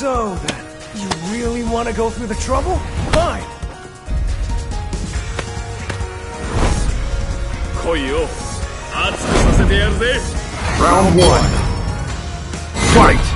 So then, you really want to go through the trouble? Fine! Round one. Fight!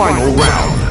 Final round.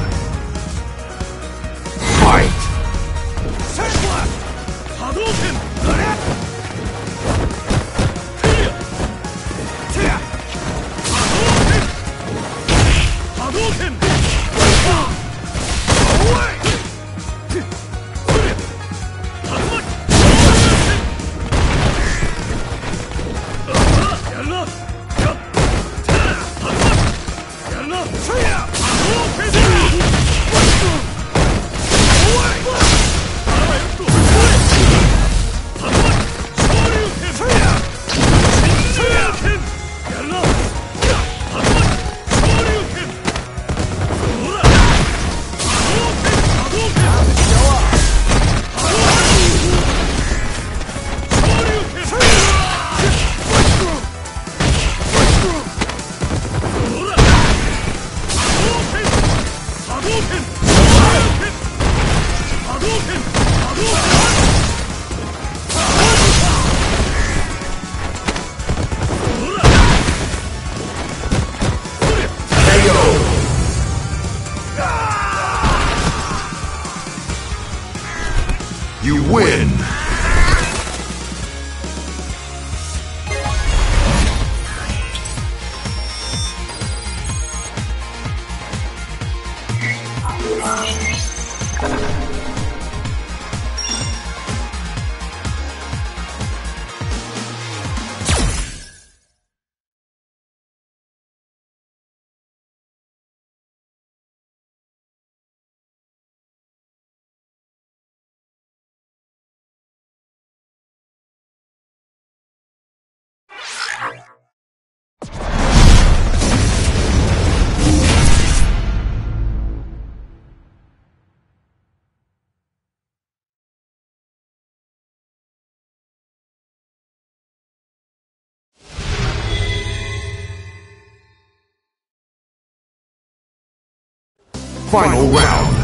Final round.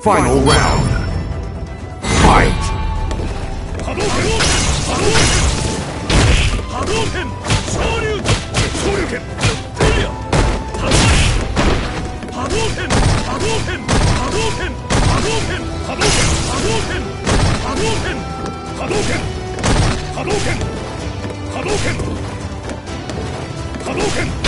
Final round. 動拳波動拳波動拳波動拳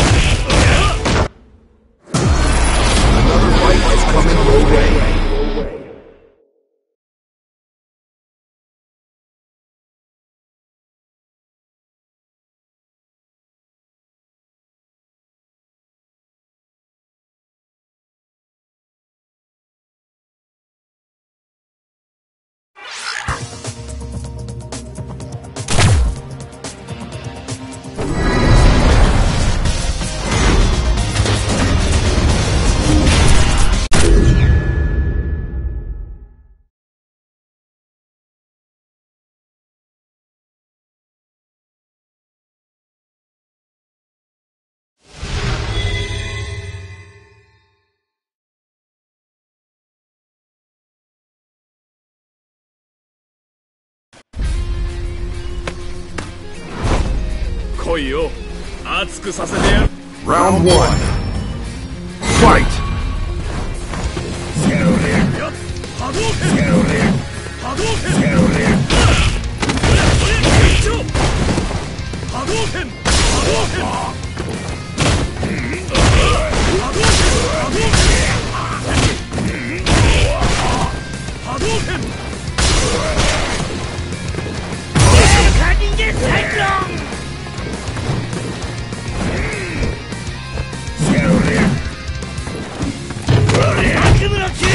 来いよ熱くさせてやる Round 1 Fight!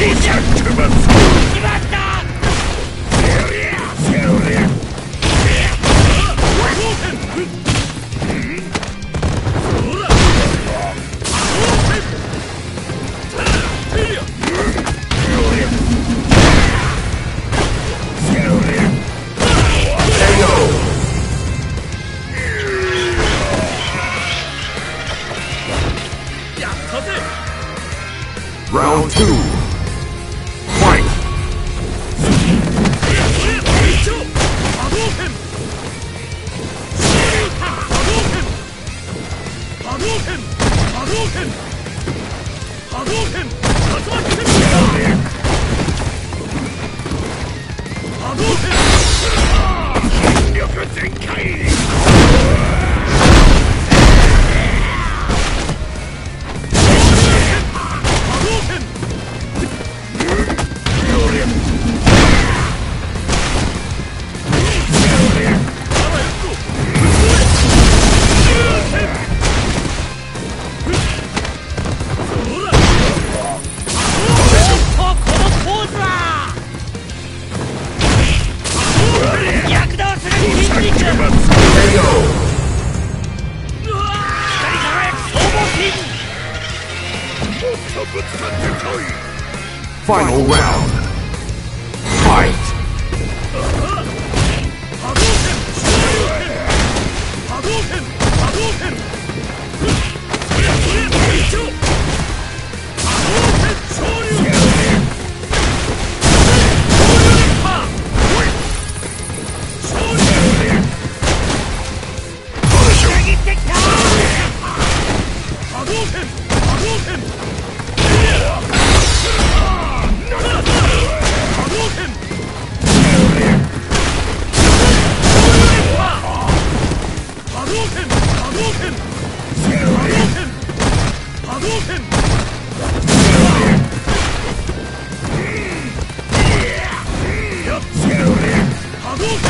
Egyptimus! 攻撃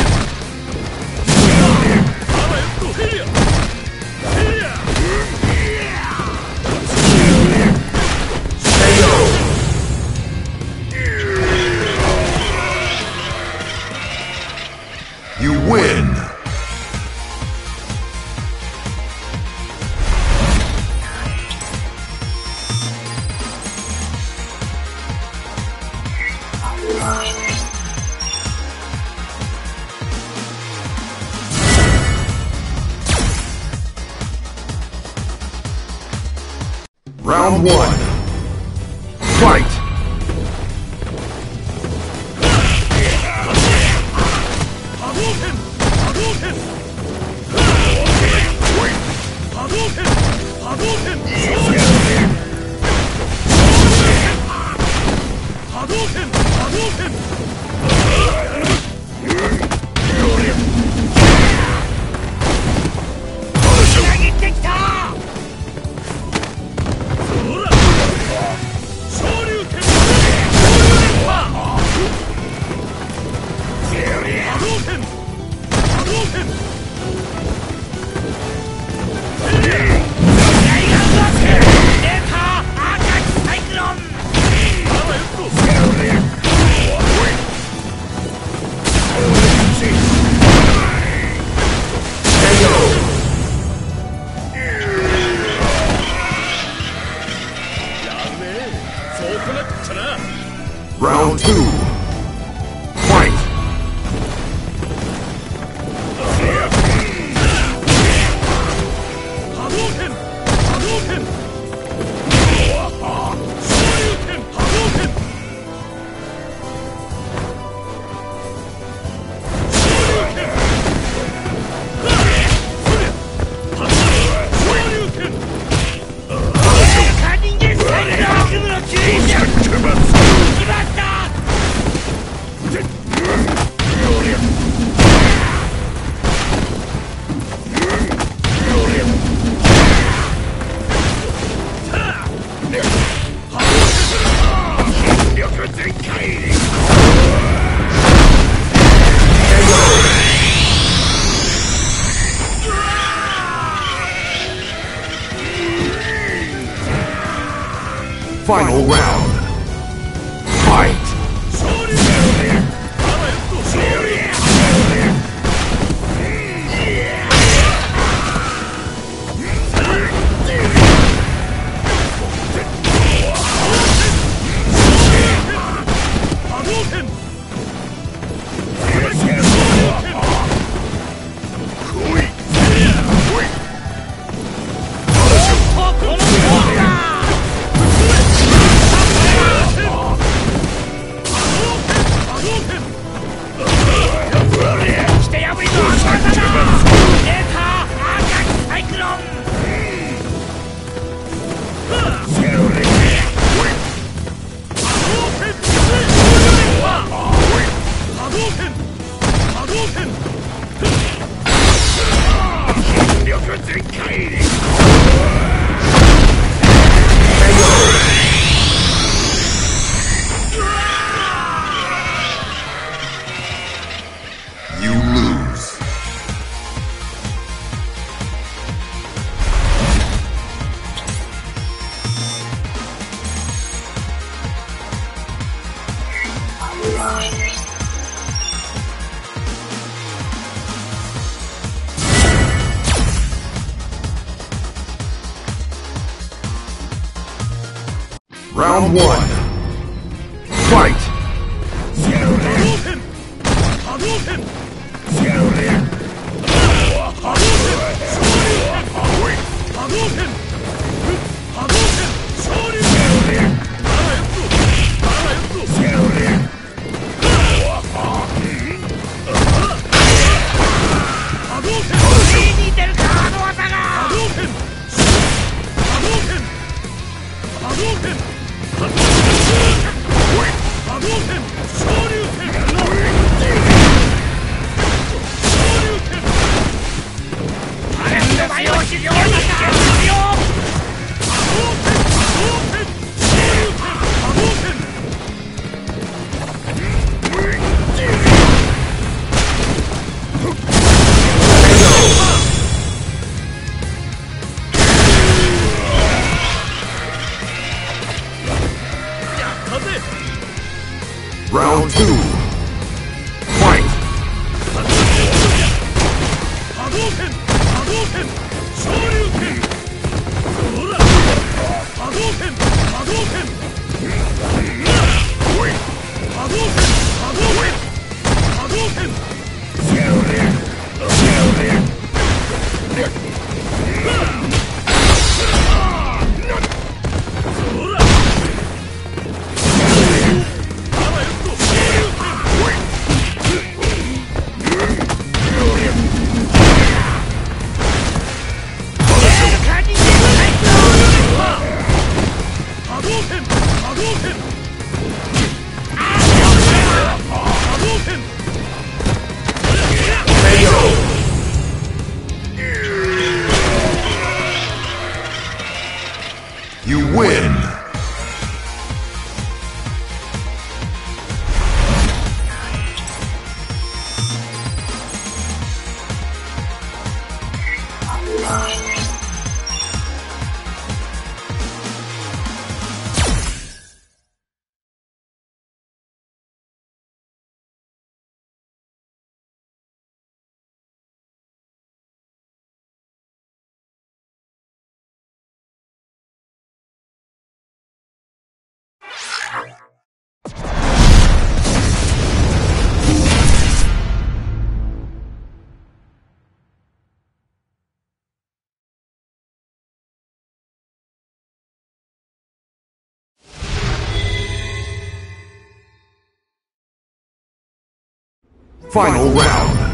Final round.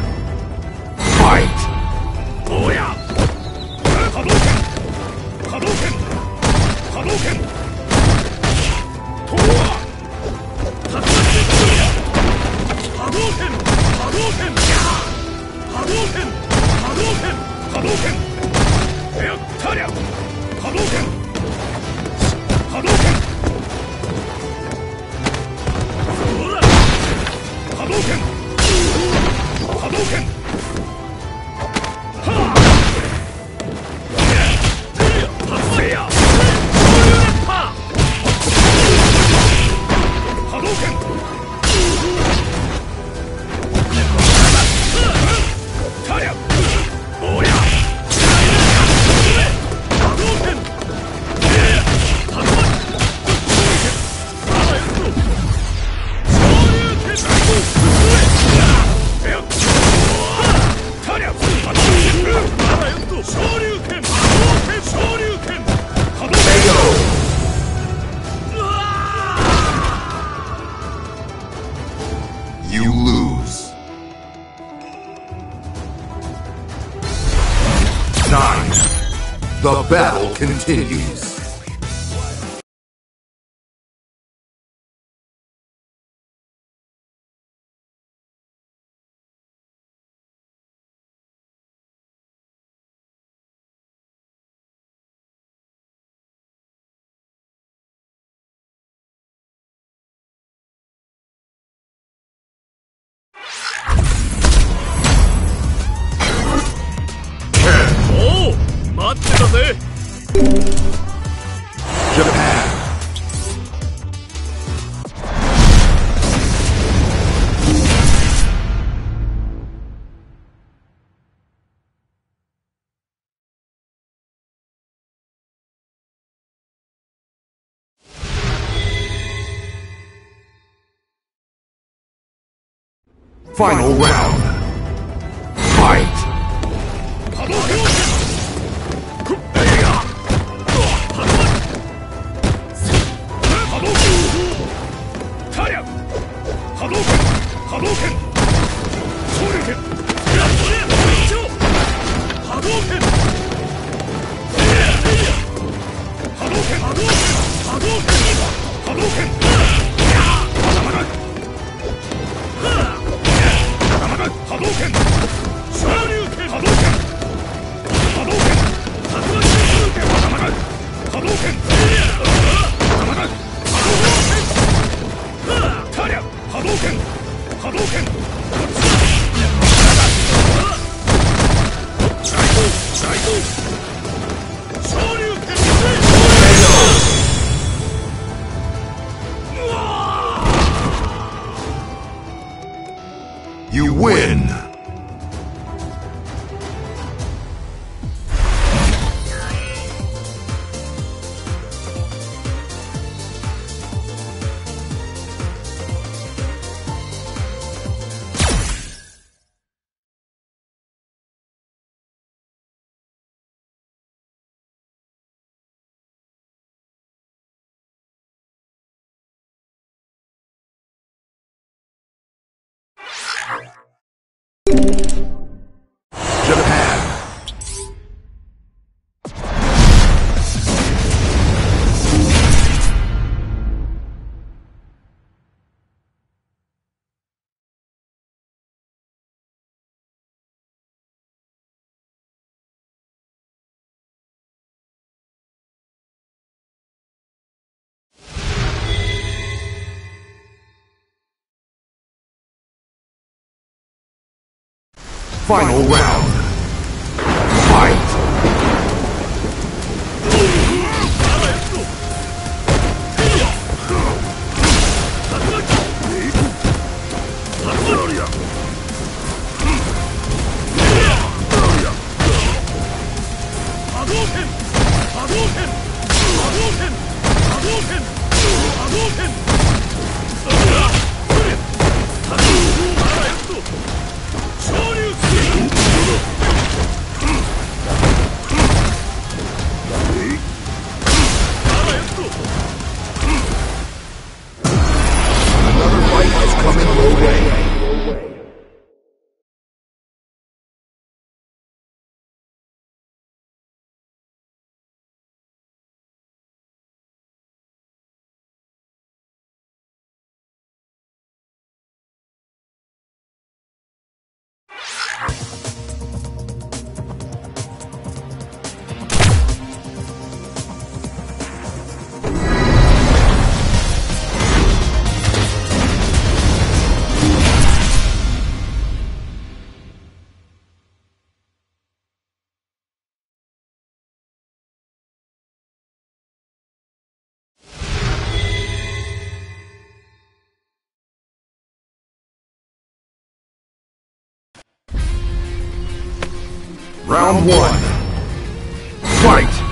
serio. Japan. Final round. Final round. Round one. Fight!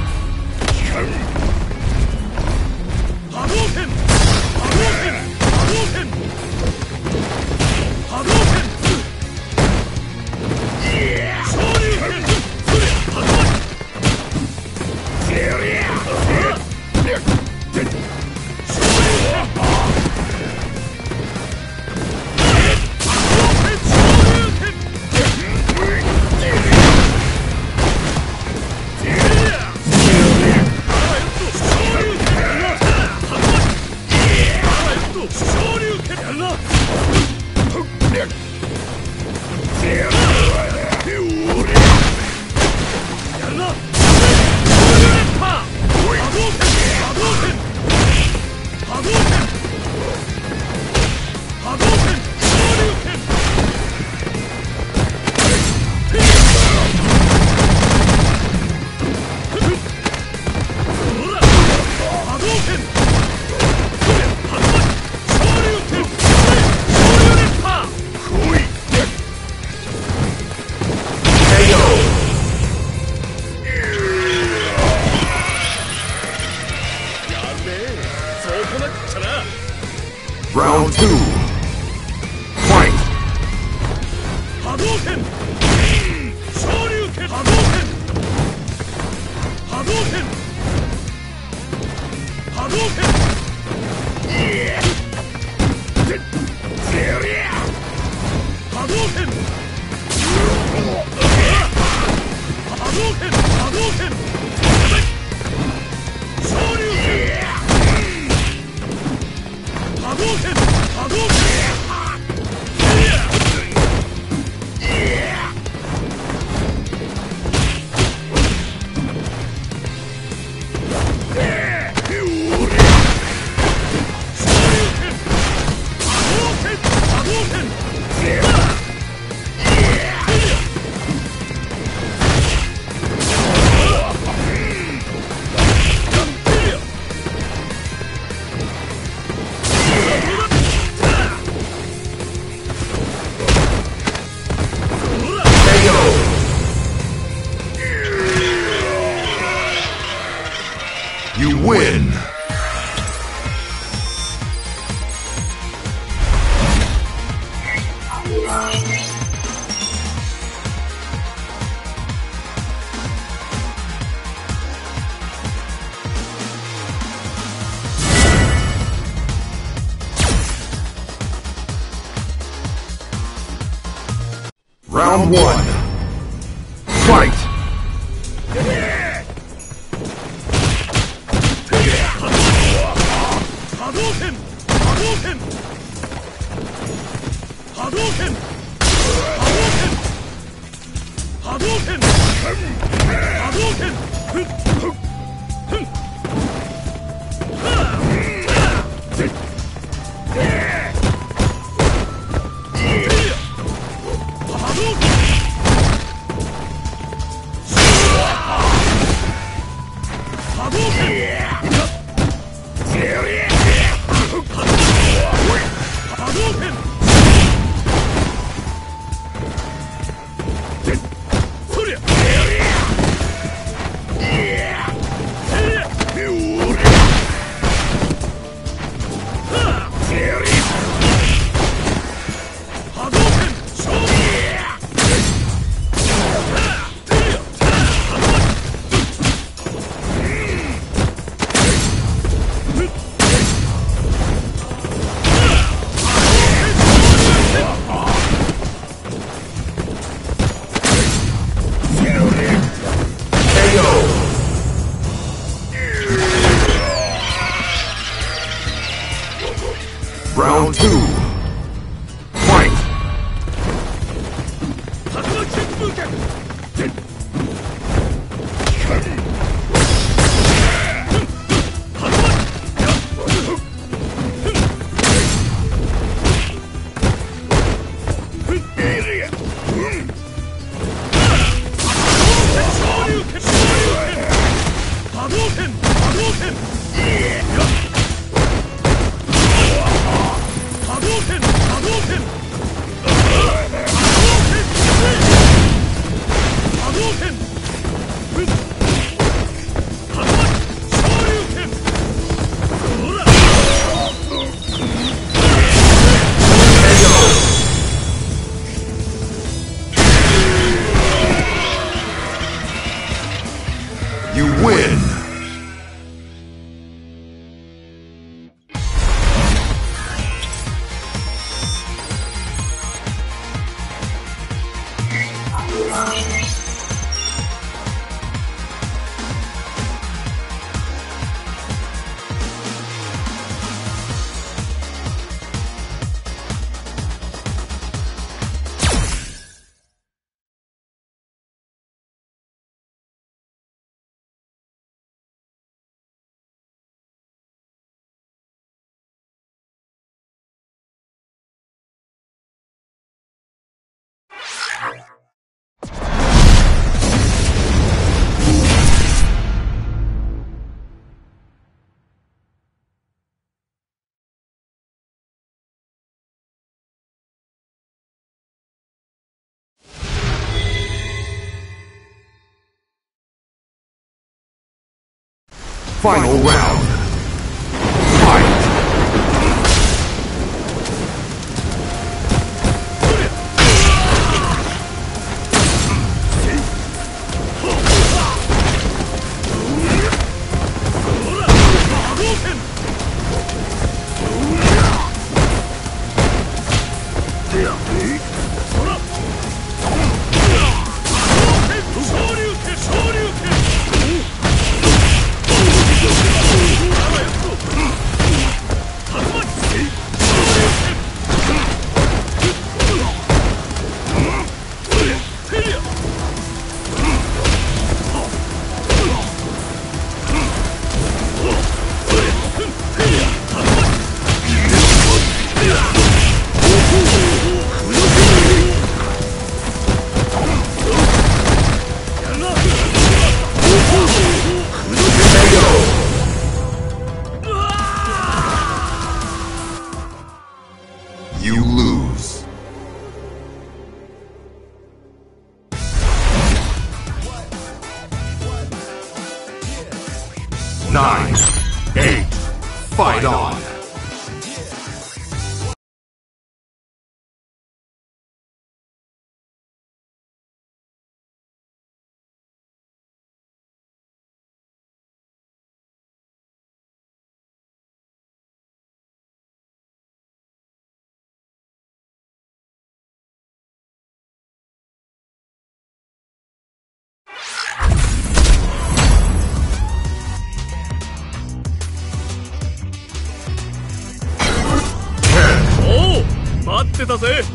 Final round. してたぜ。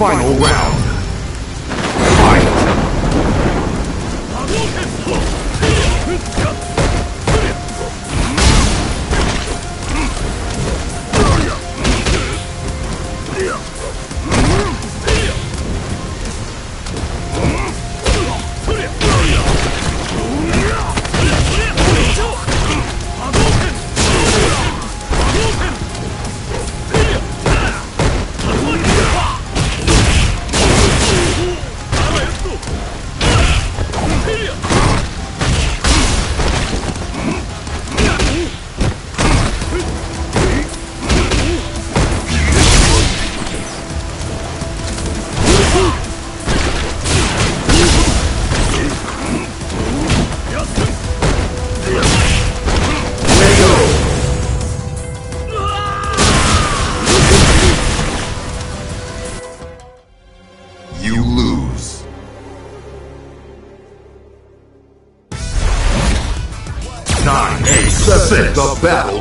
Final round.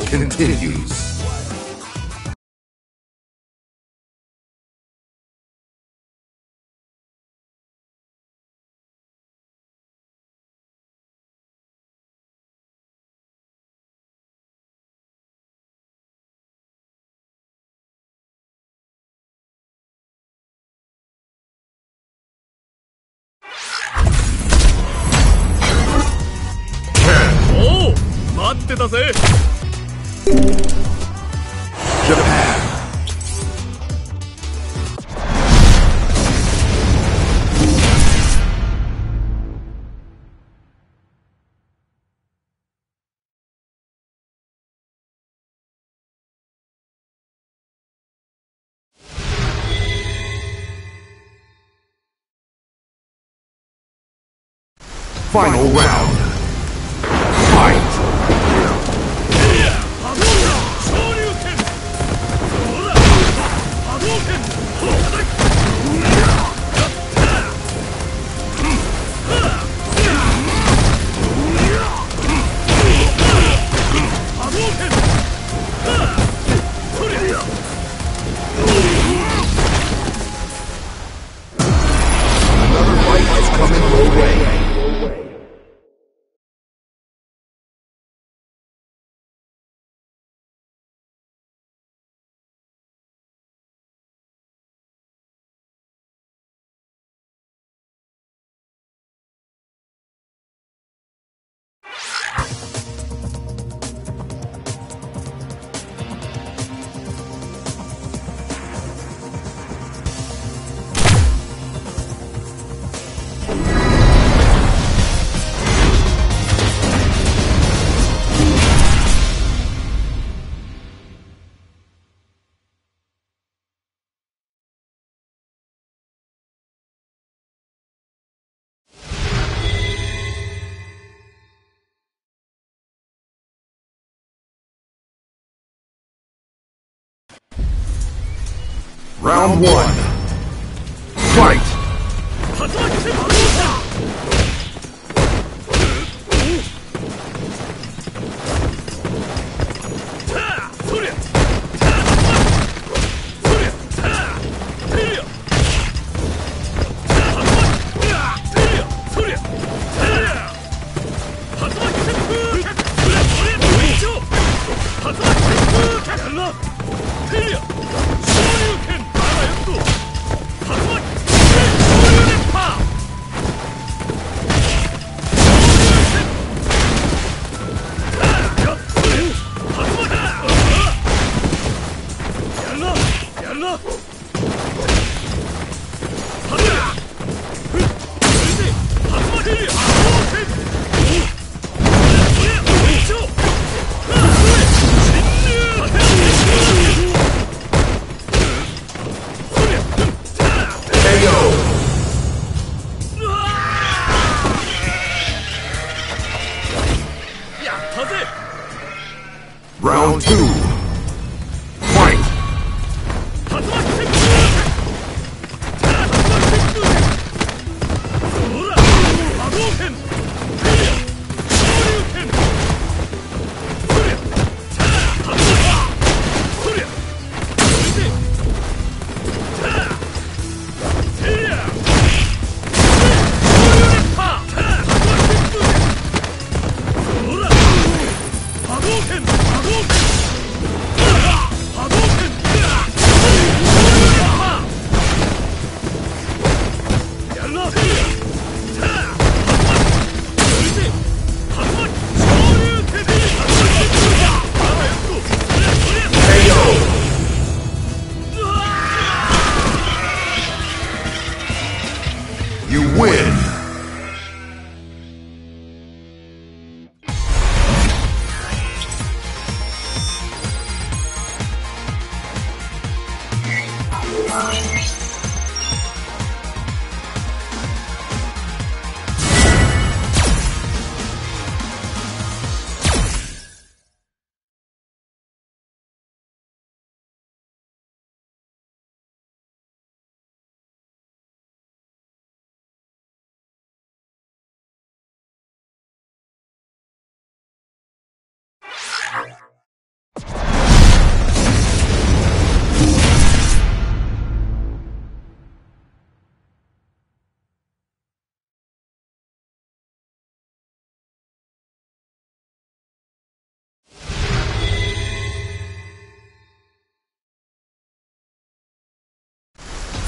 continues. Hey! Final round. Round one. Fight!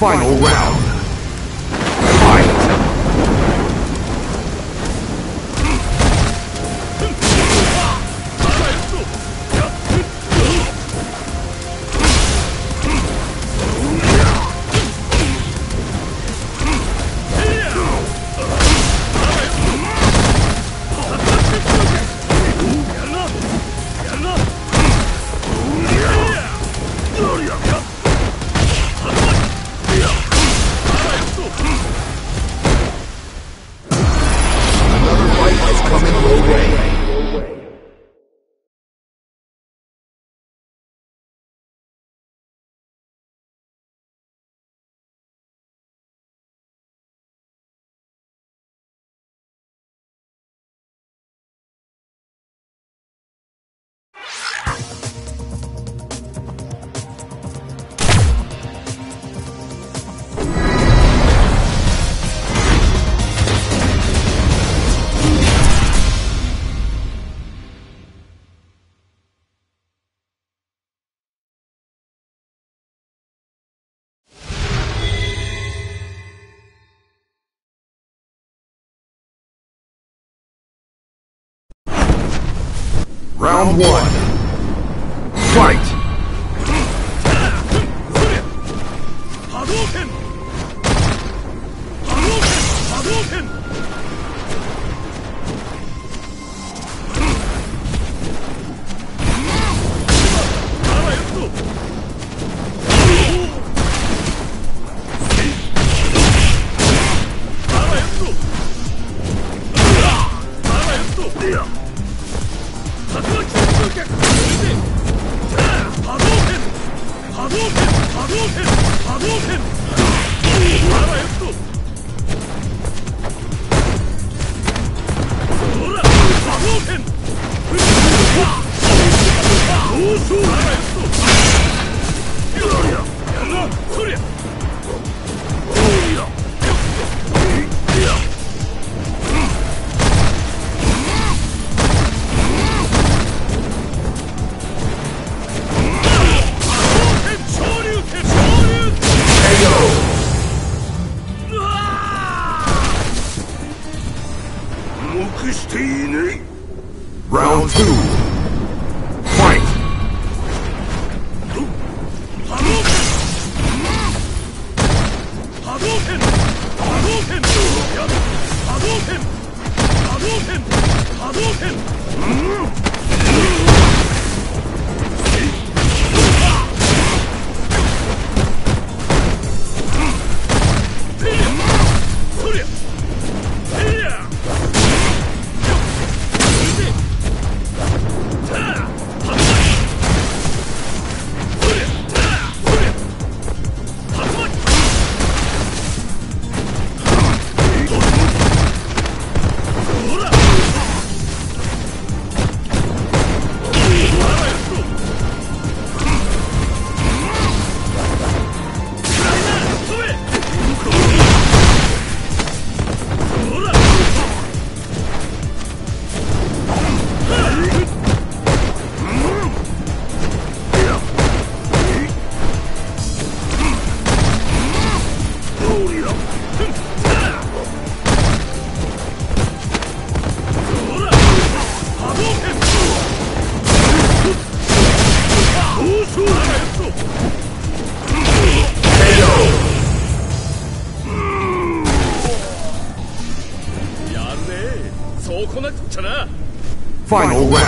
Final round. Round one. Fight! Final round.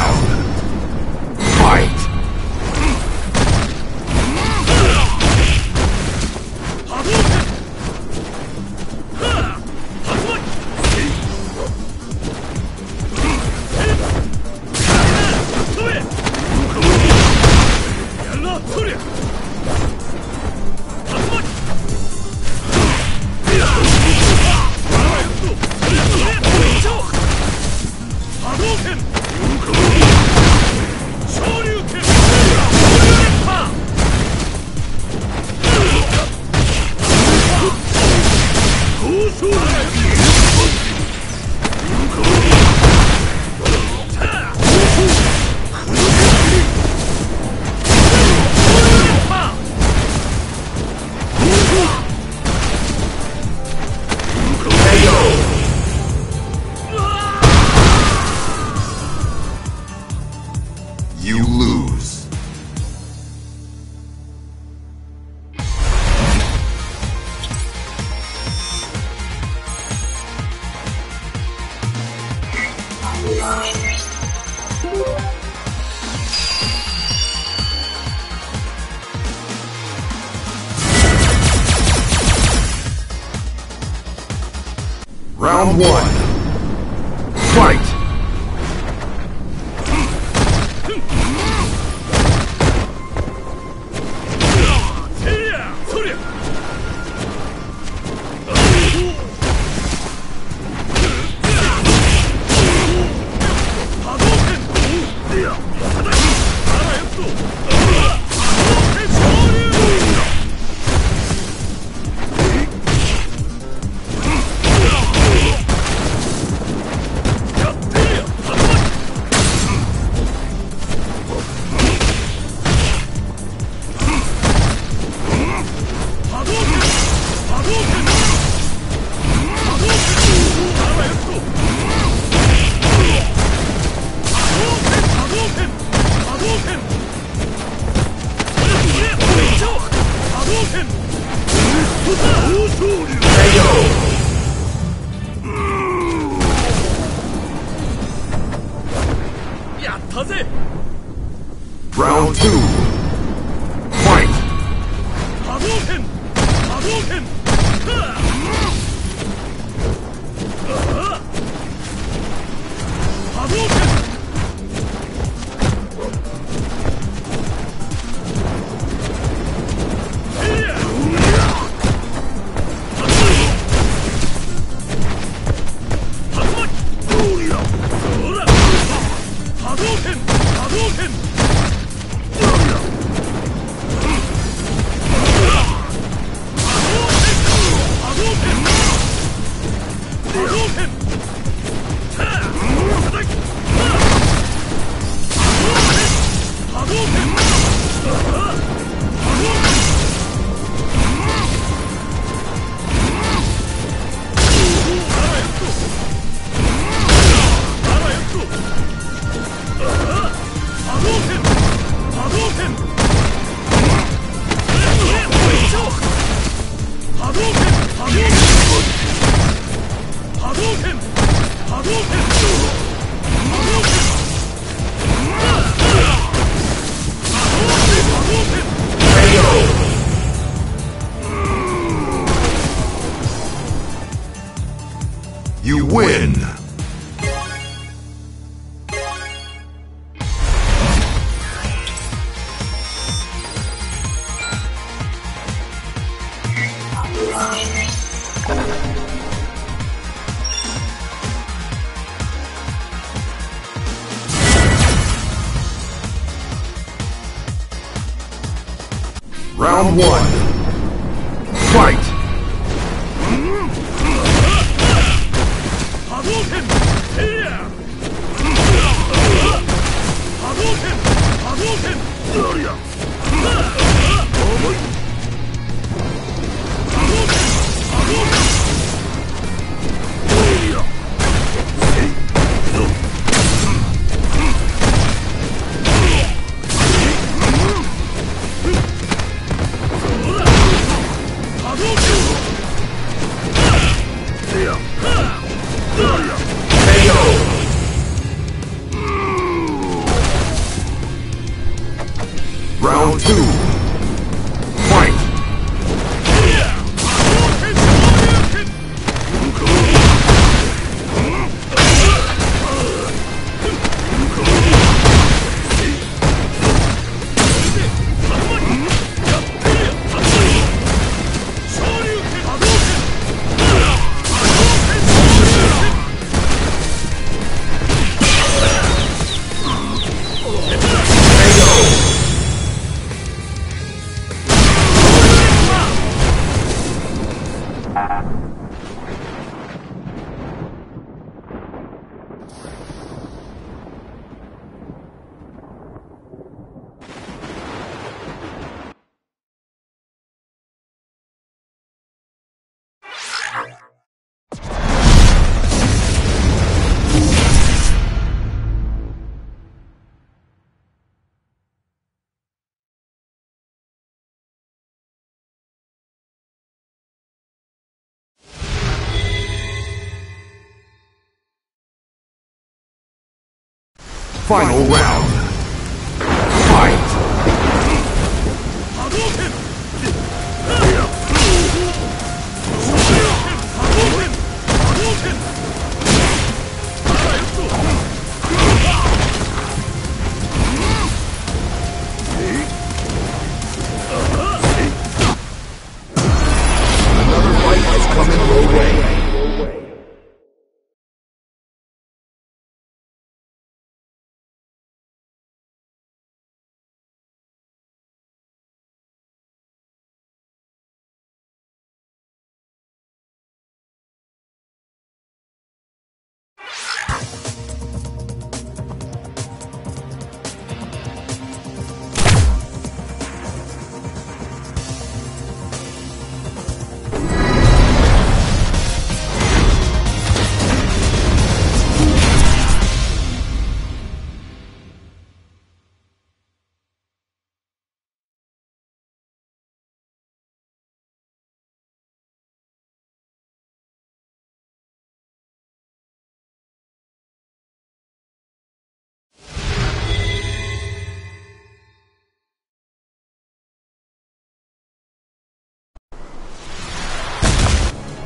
Final round.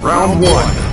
Round one.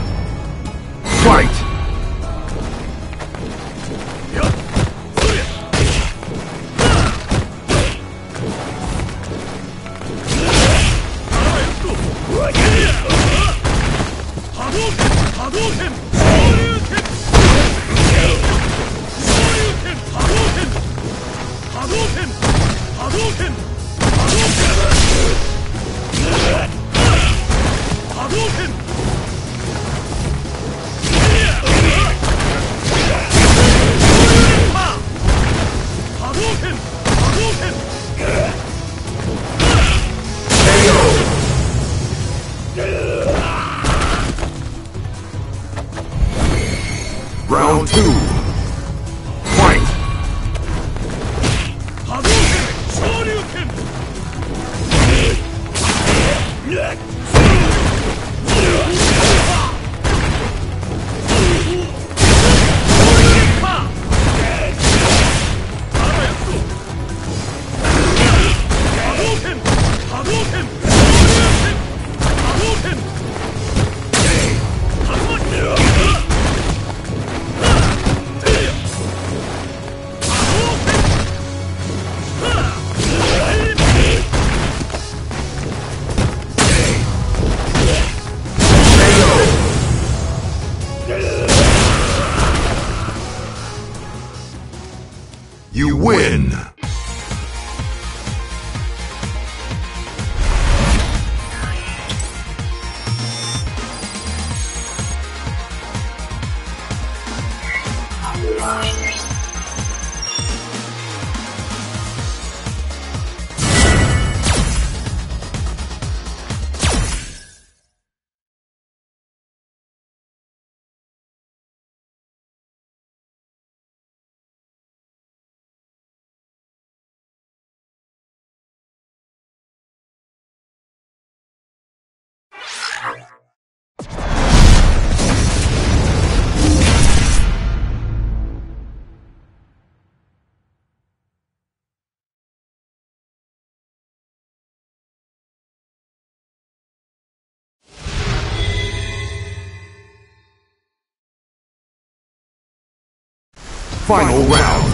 Final round.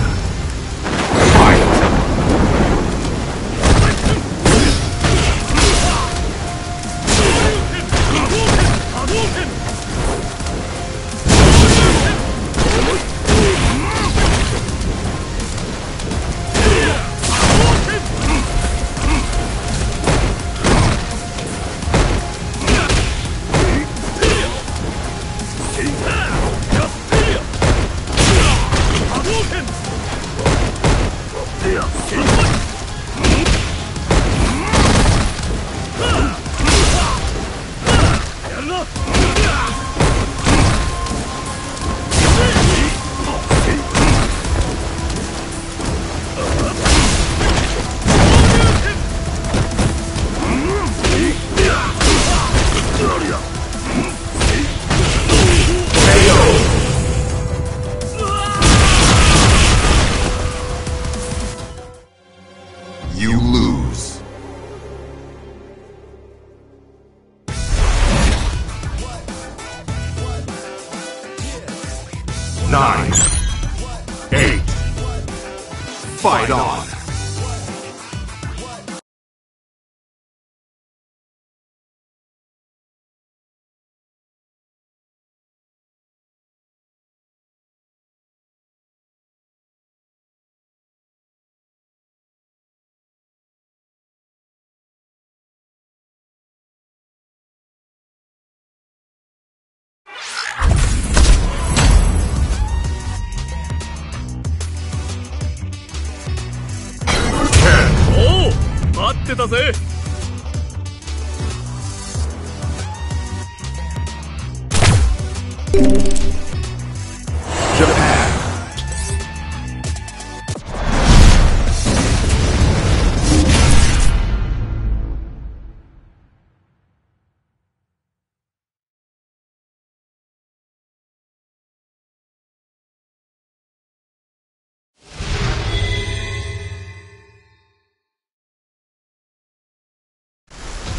たぜ。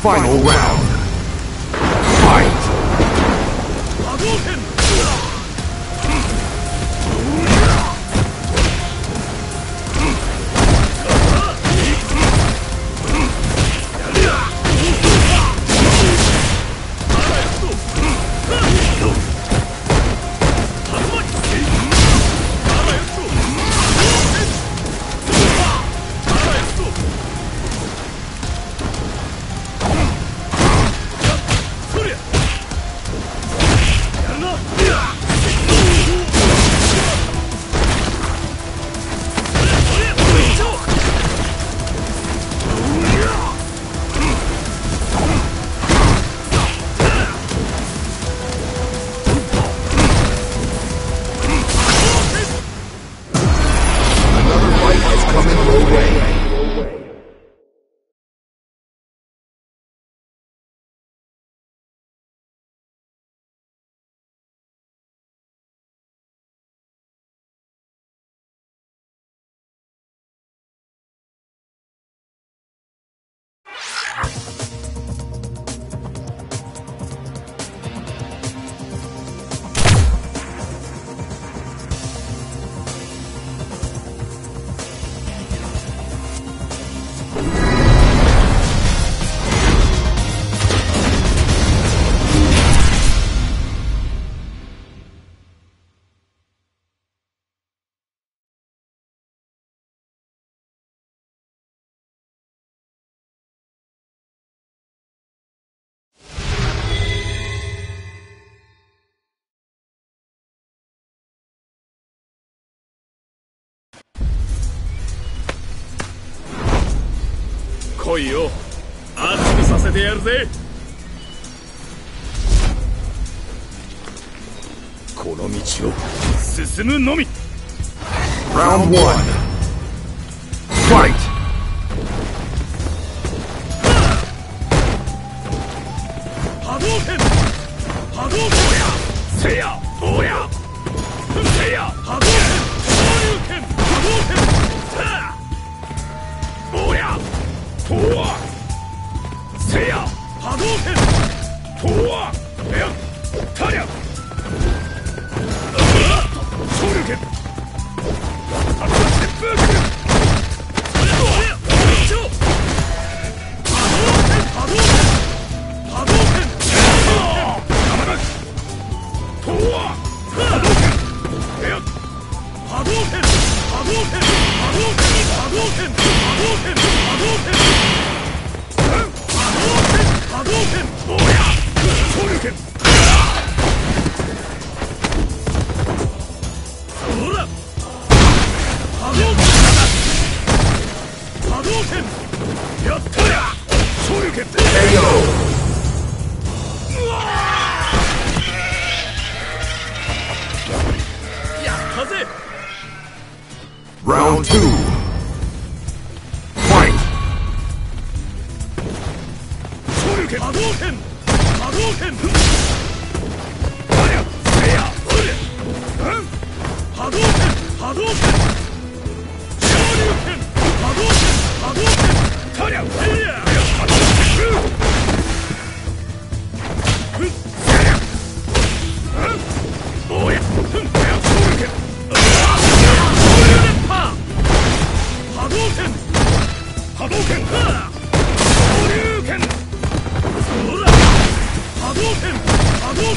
Final round. 来いよ熱くさせてやるぜ。この道を。進むのみ。Round 1動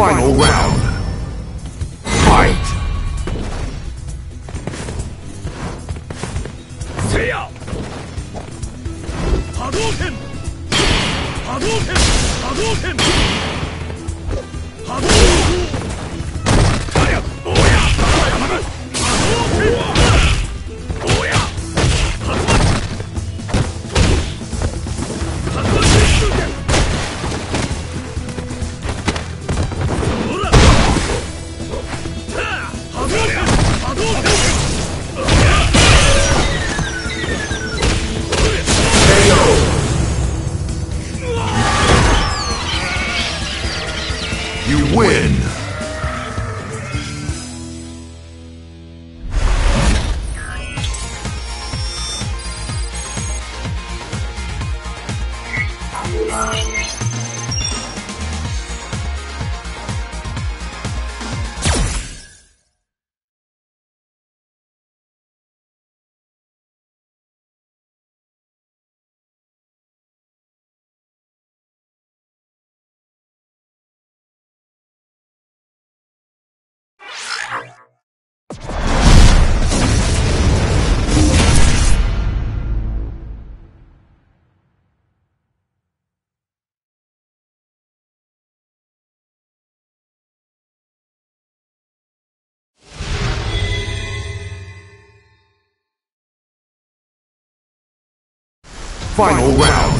Final round. Final round.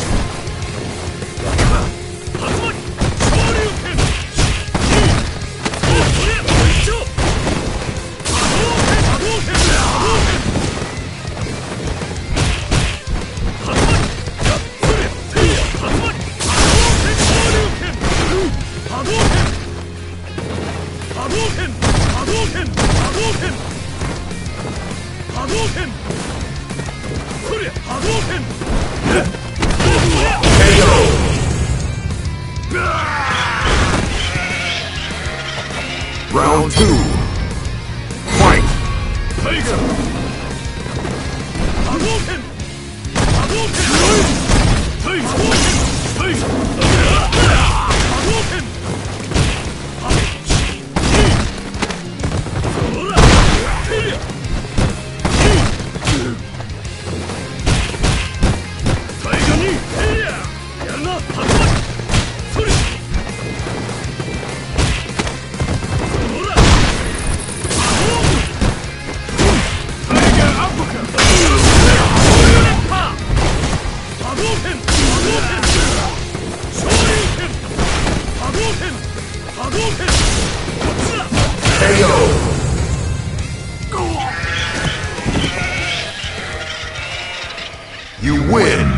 Win!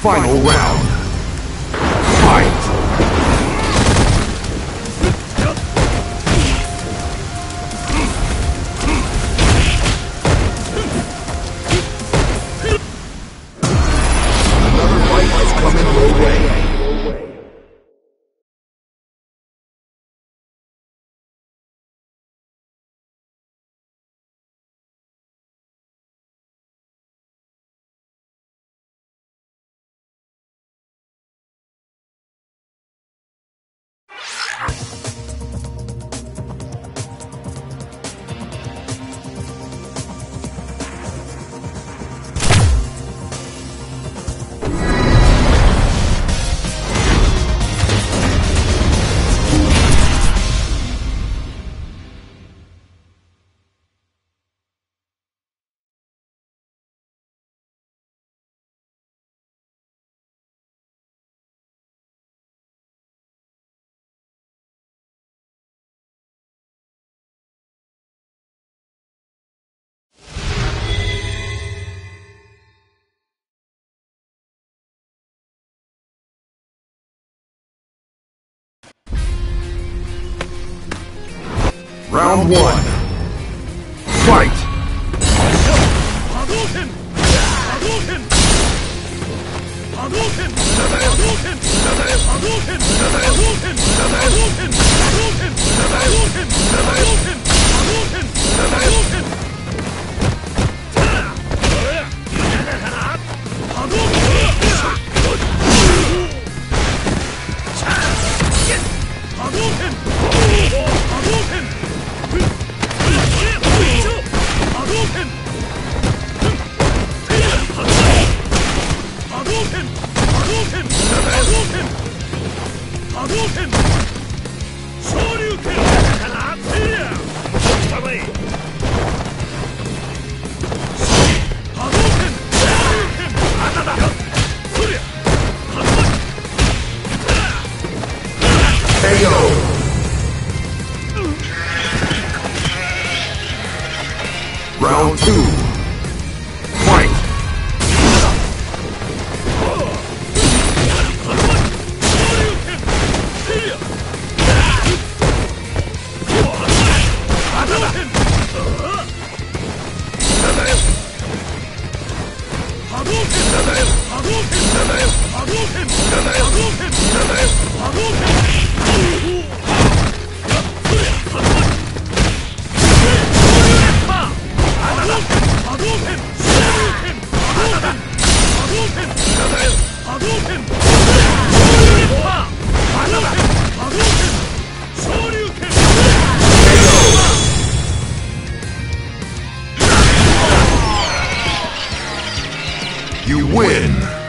Final round. Round one. Fight! Win.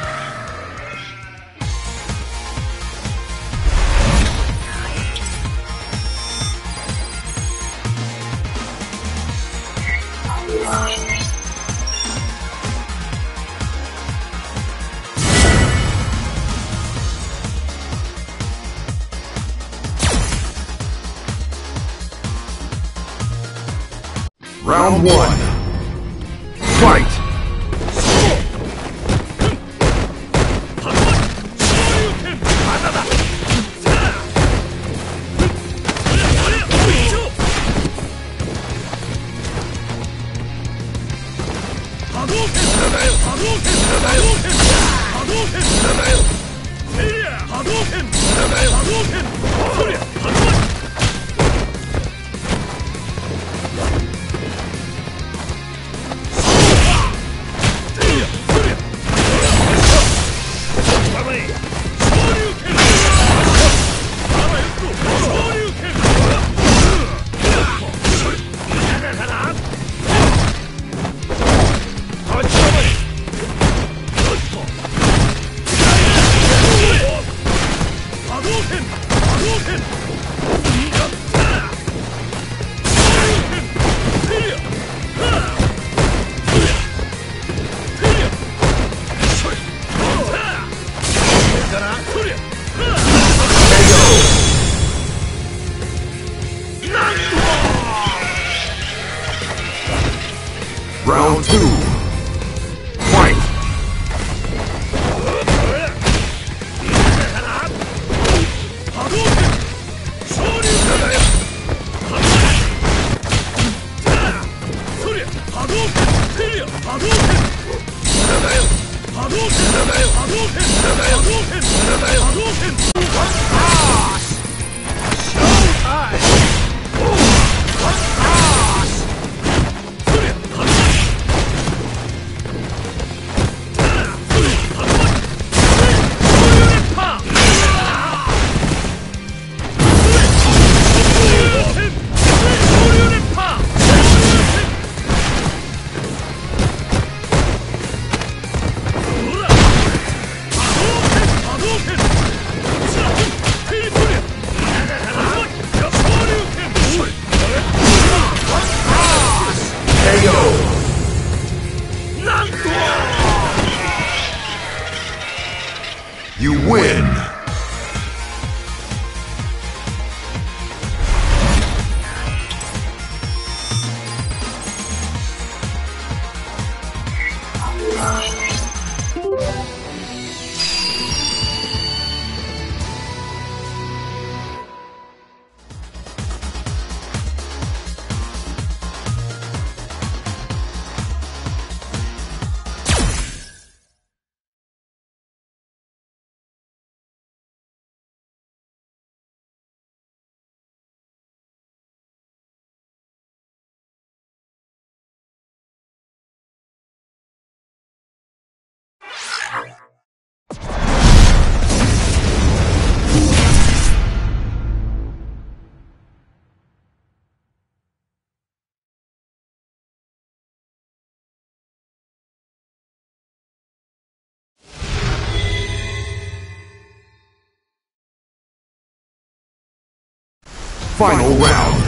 Final round.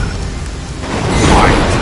Fight!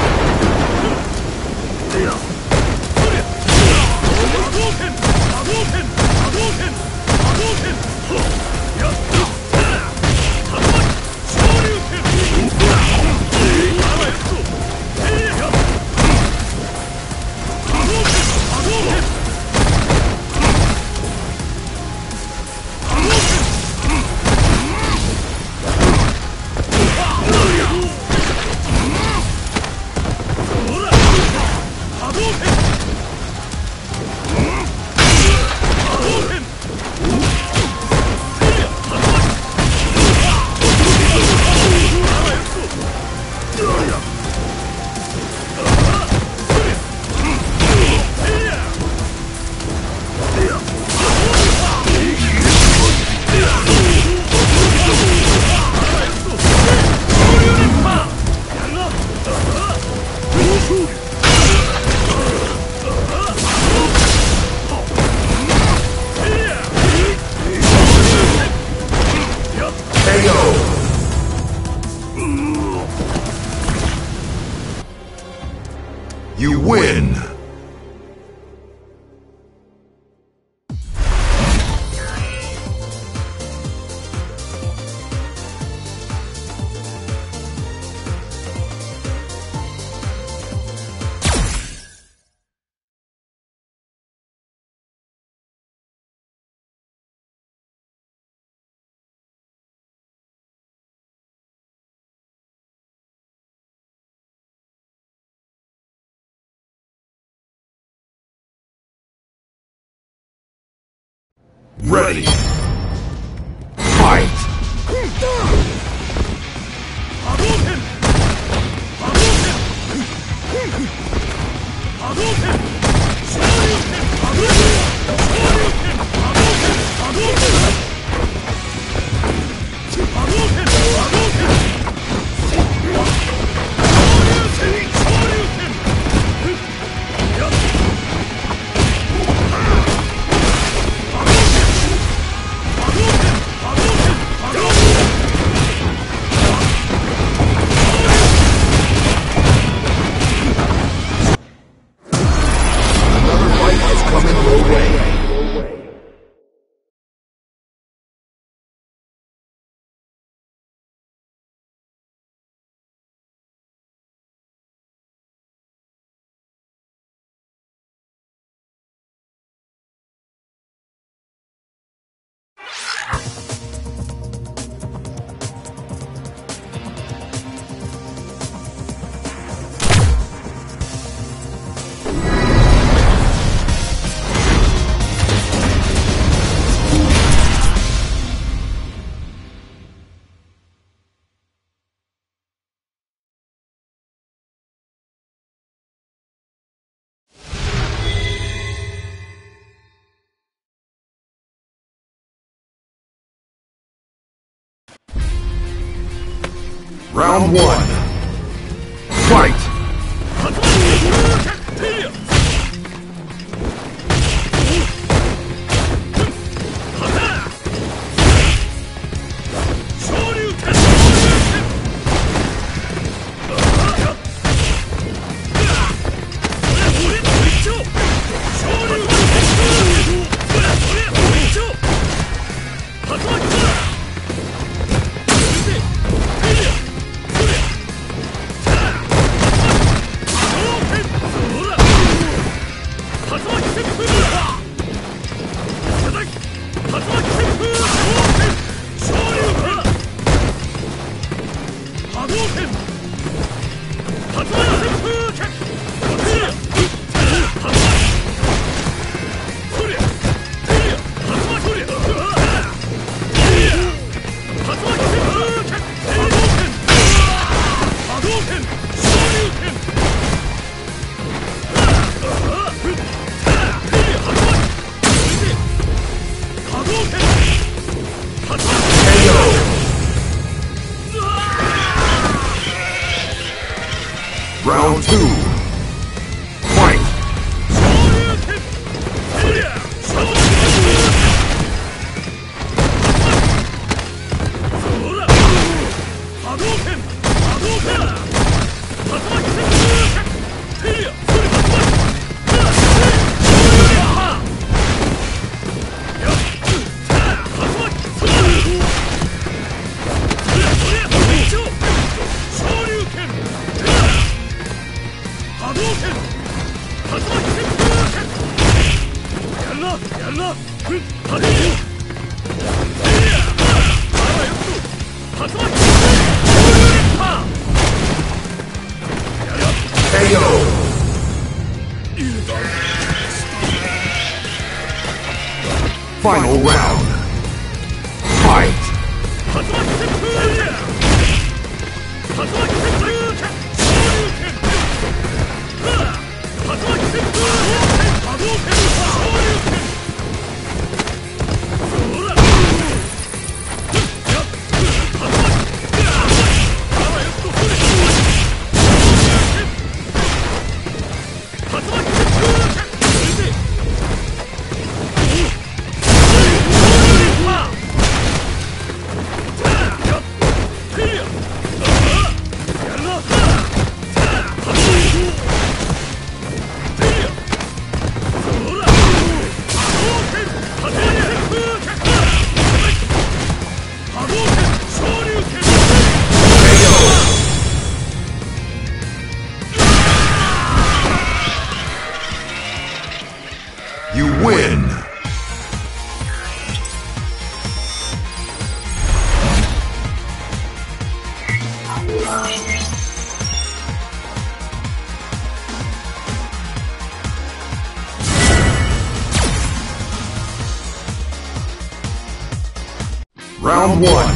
Ready. Fight! Round one. Fight! One.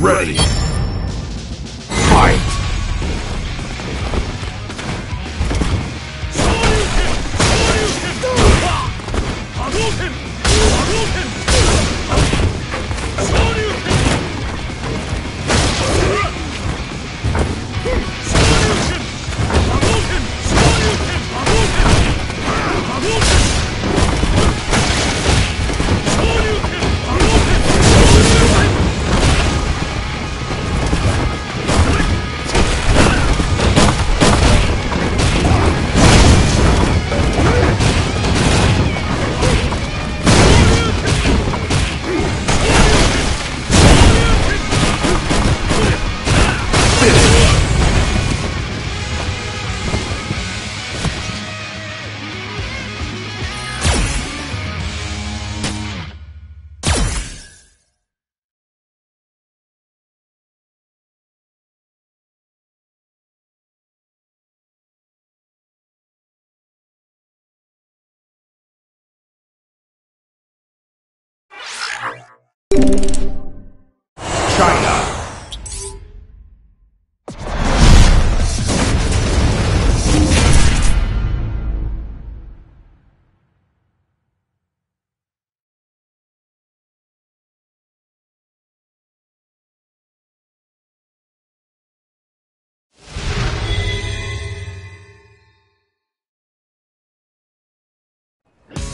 Ready! Fight!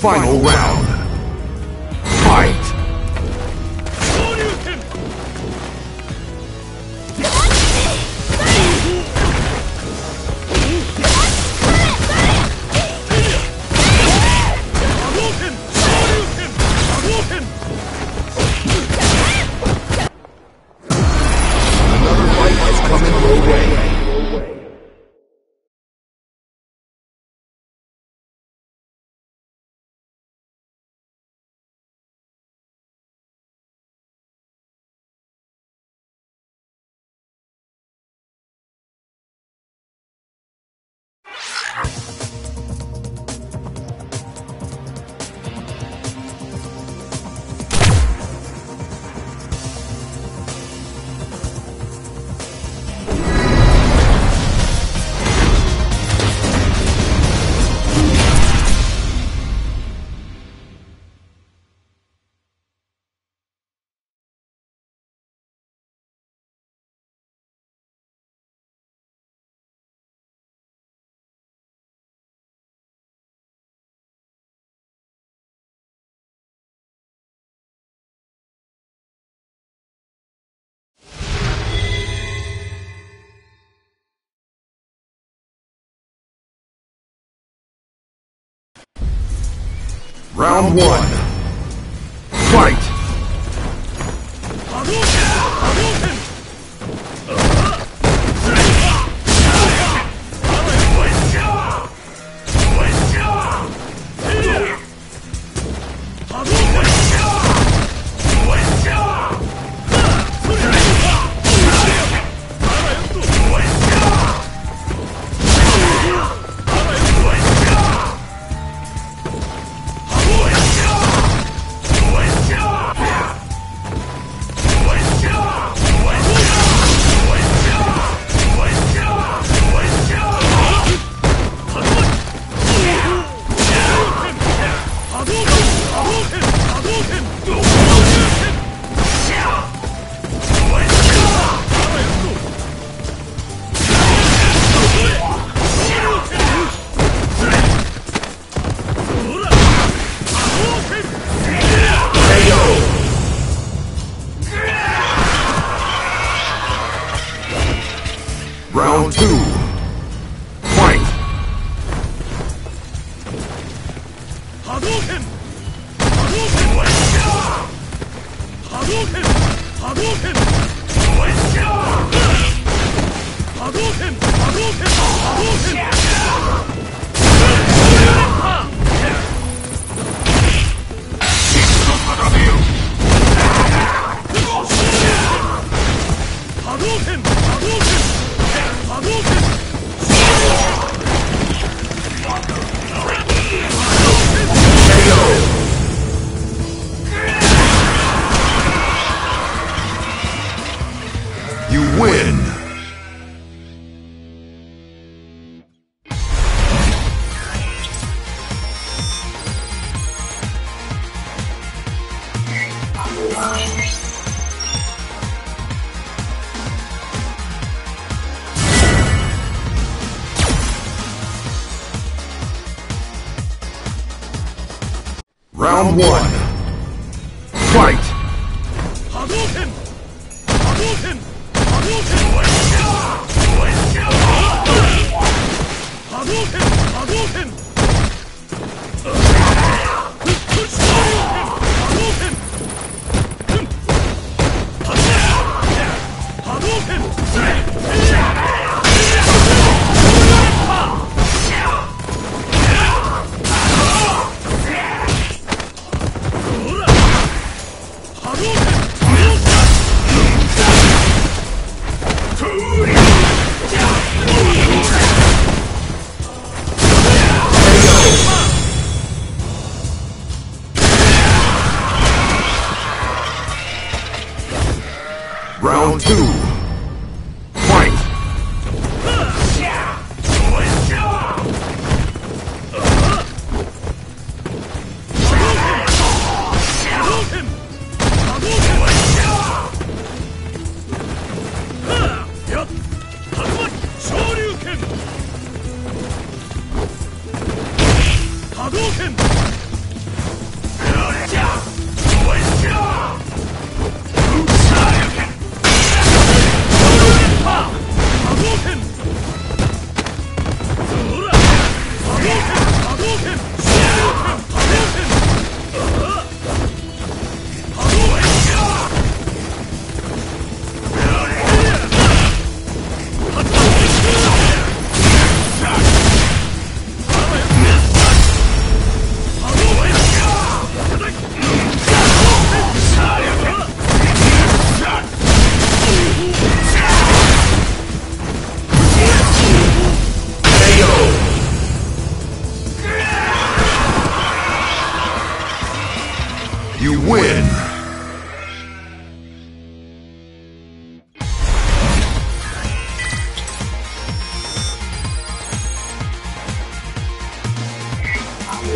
Final round. Round one.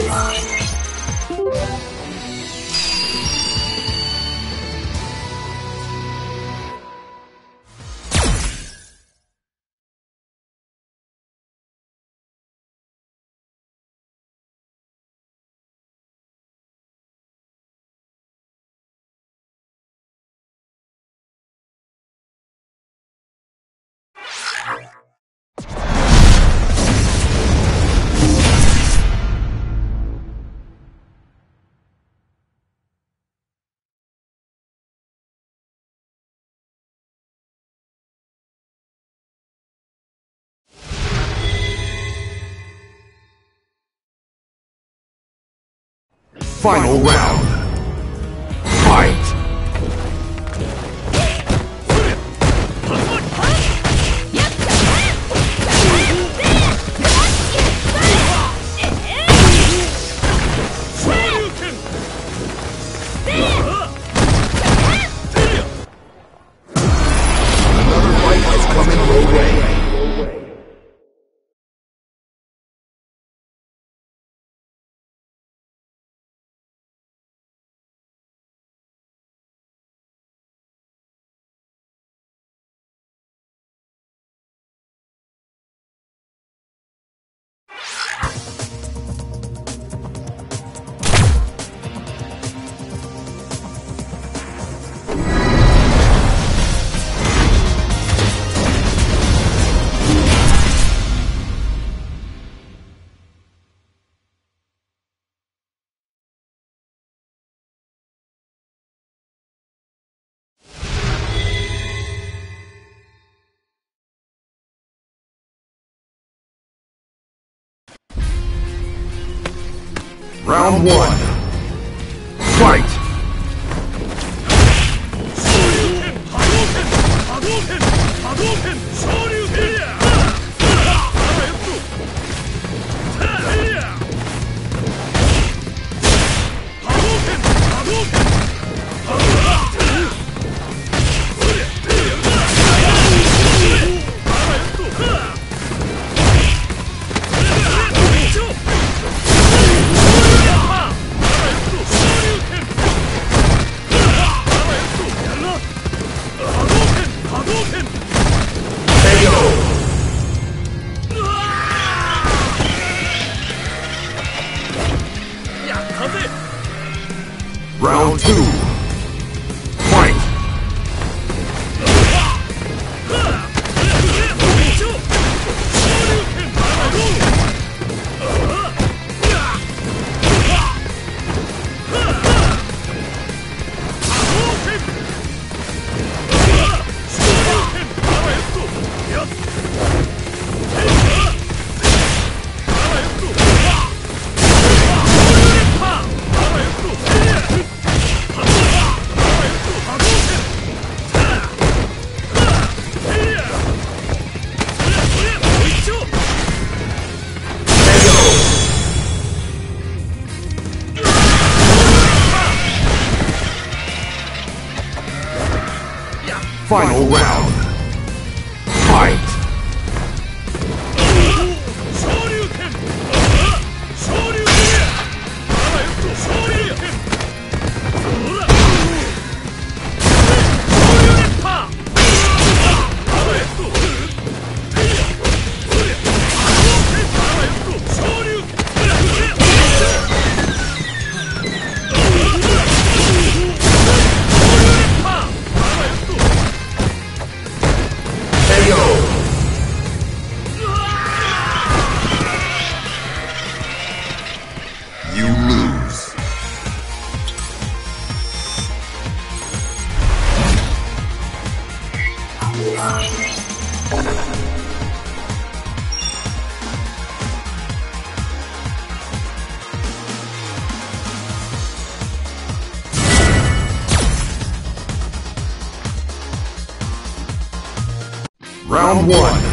Bye. Final round. Round one. Fight! Round one.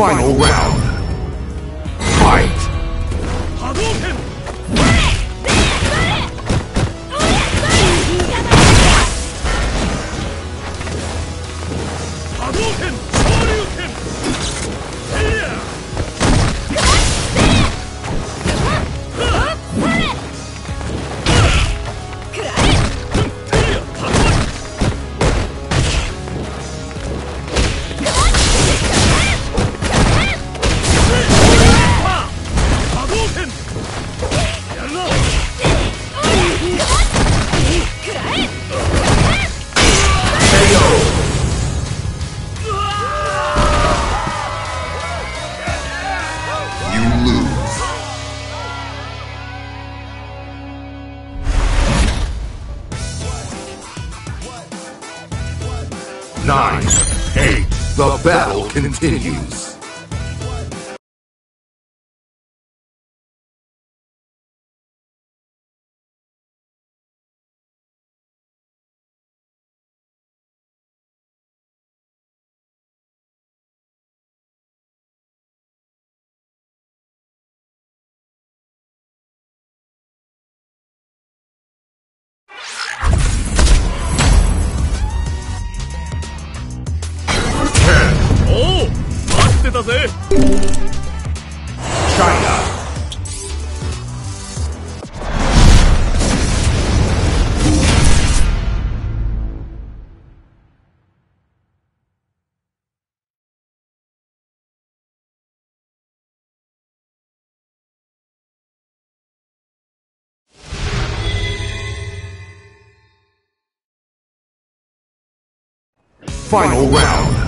Final round. Continues. だぜ China. Final round.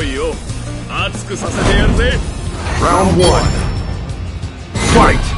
思いを熱くさせてやるぜ Round 1 Fight!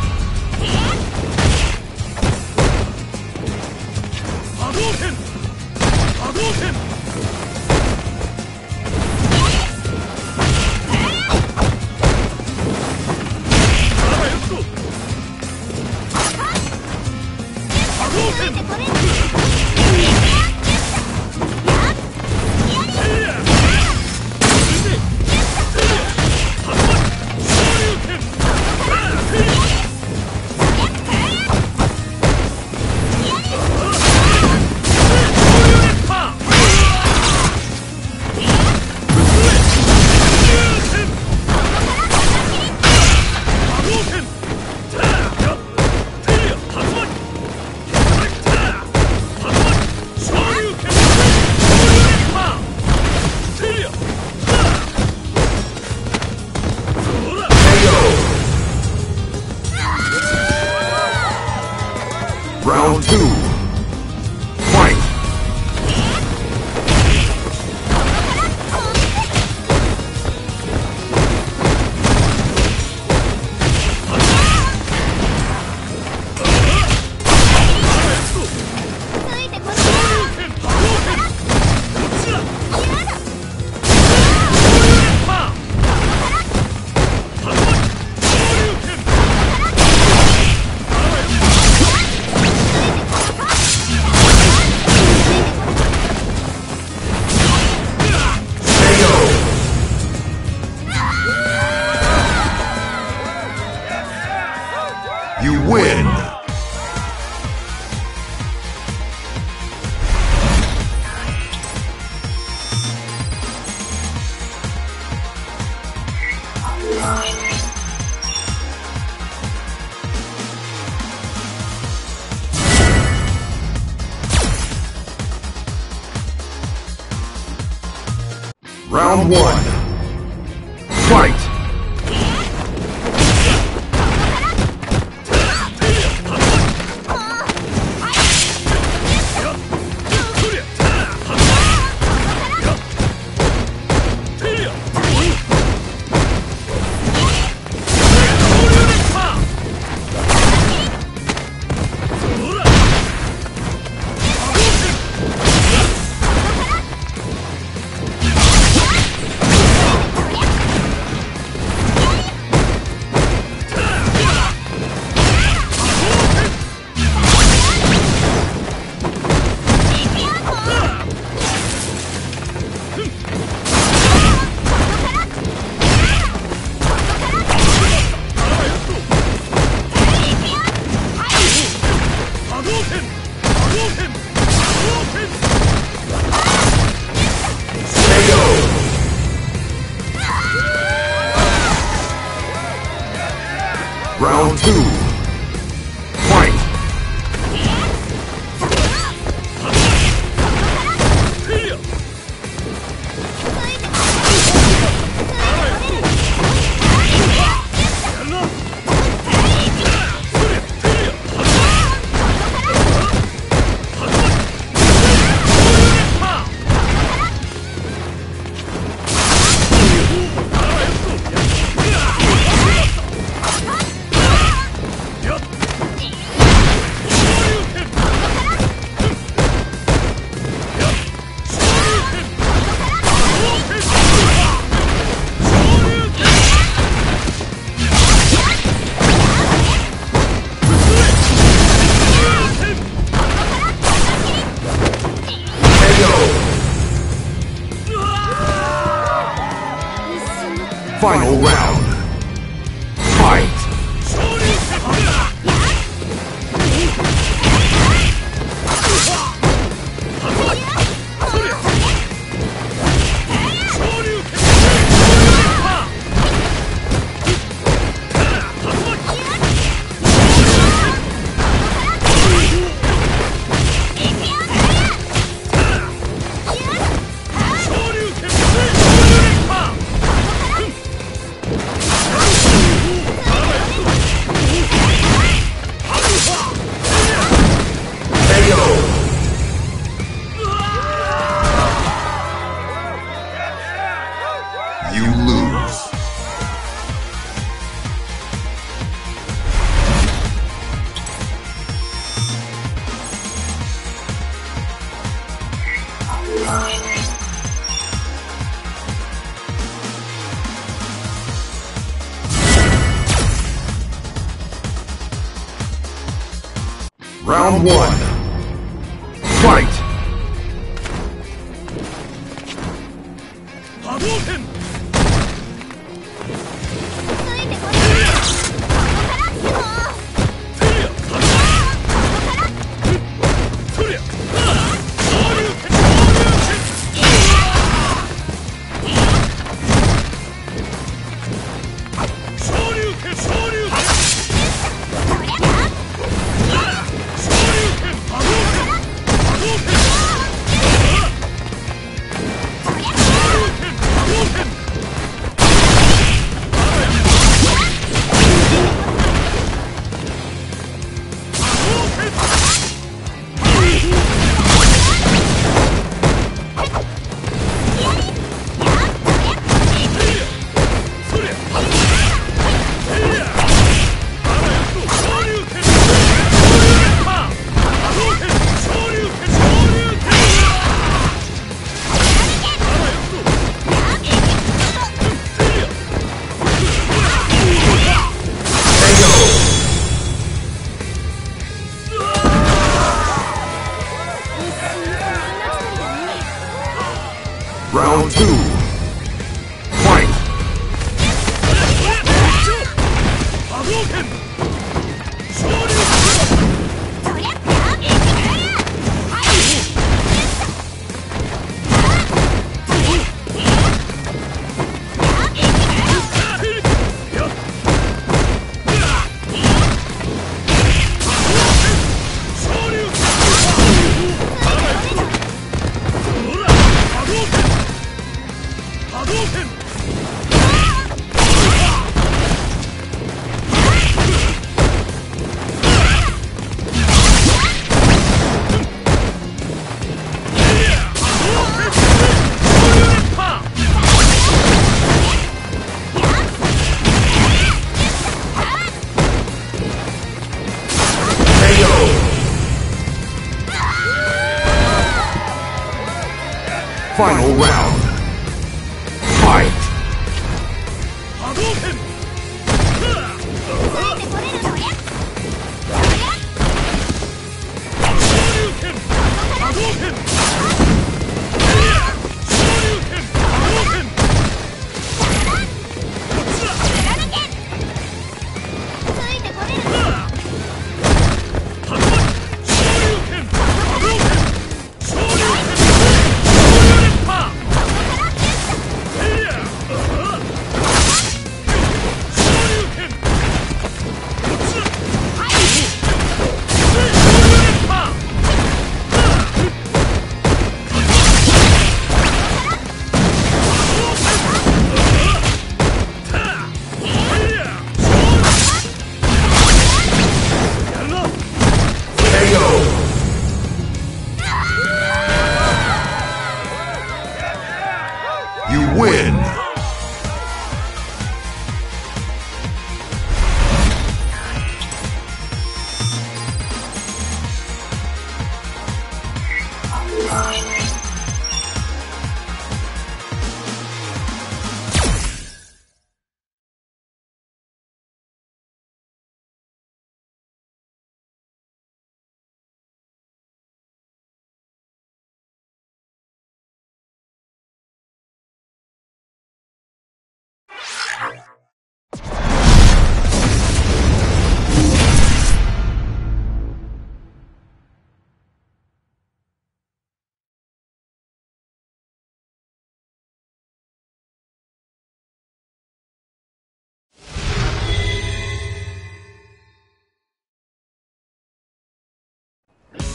Round two.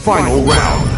Final round.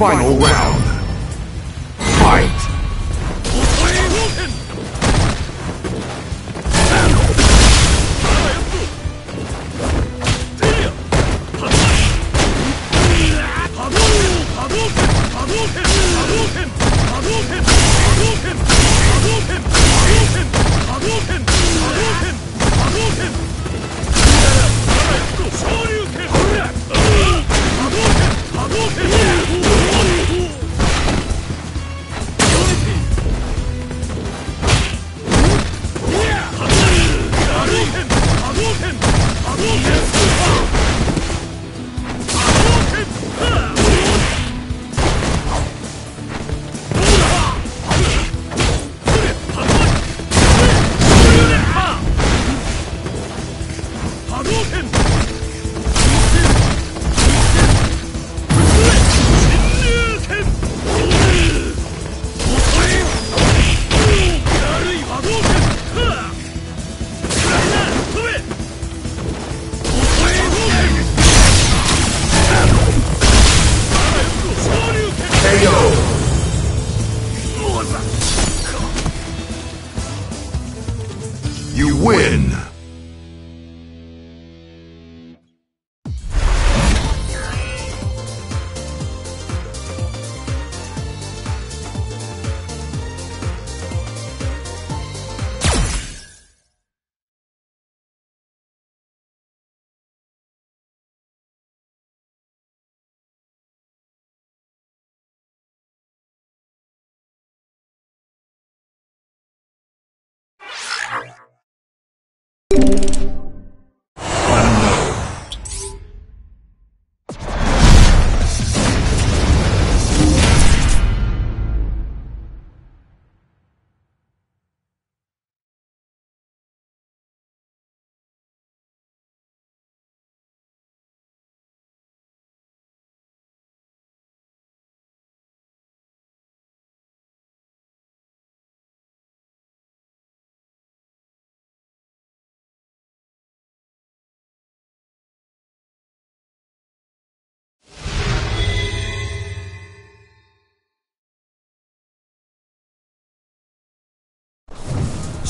Final round.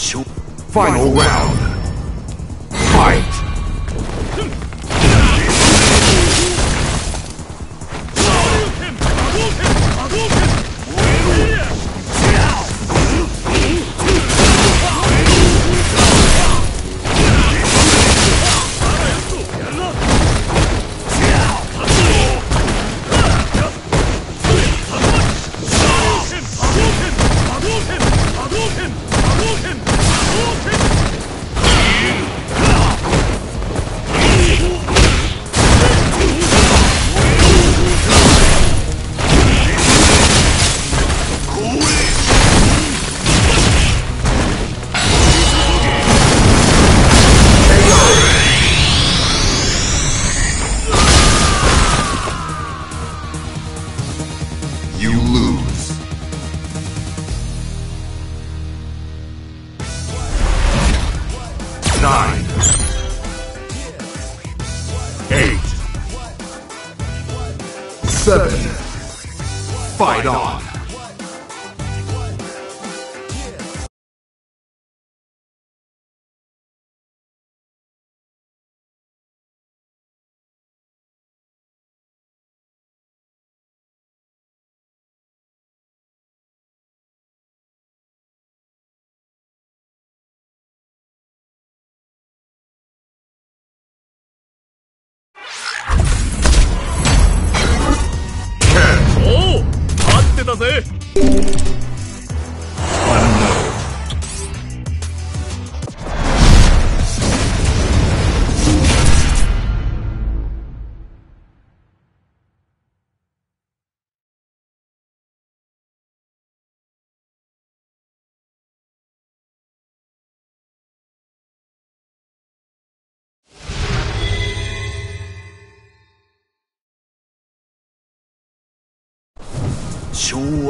Final round. 待ってたぜ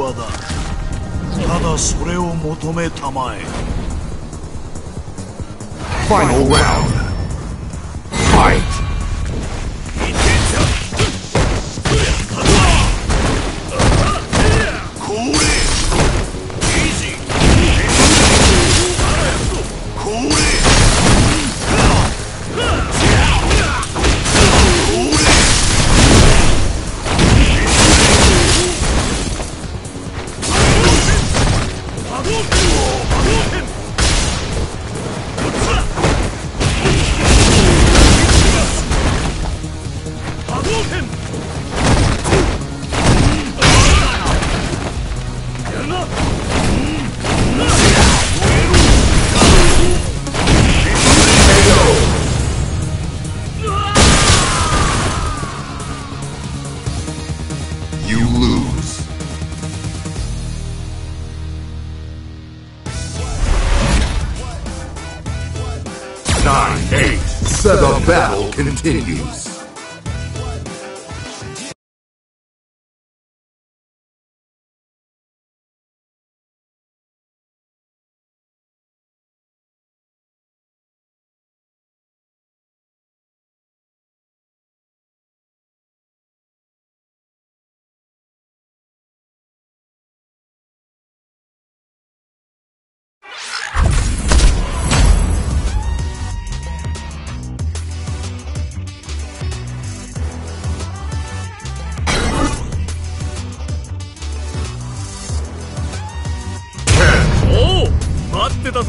昭和だただそれを求めたまえ Final round. Fight. deles.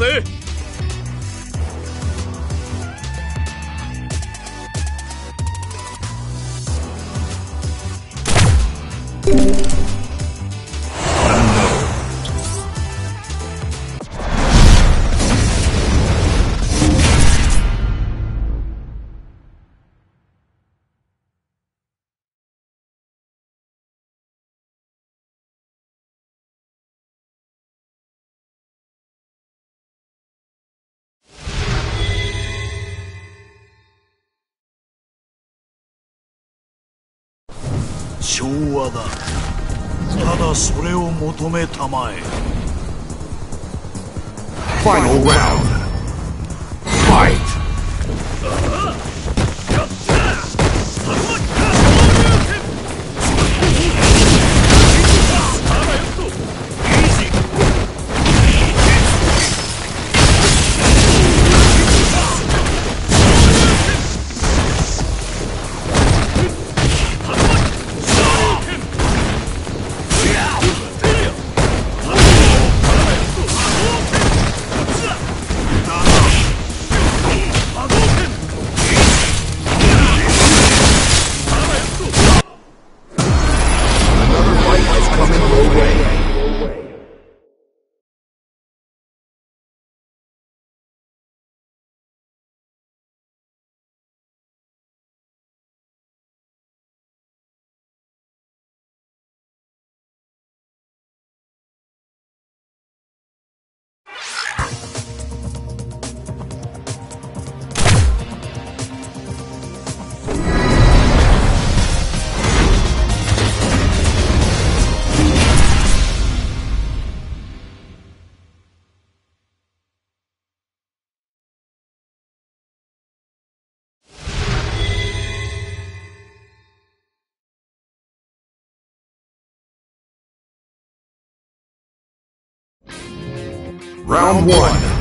여. ただそれを求めたまえ。ファイト Round one.